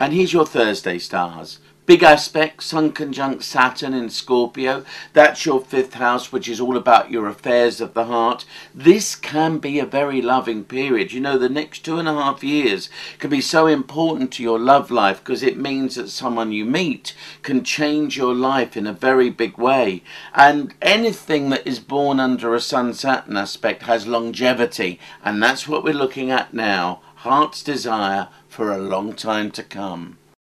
And here's your Thursday stars. Big aspect, Sun conjunct Saturn in Scorpio. That's your fifth house, which is all about your affairs of the heart. This can be a very loving period. You know, the next two and a half years can be so important to your love life because it means that someone you meet can change your life in a very big way. And anything that is born under a Sun Saturn aspect has longevity. And that's what we're looking at now. Heart's desire for a long time to come.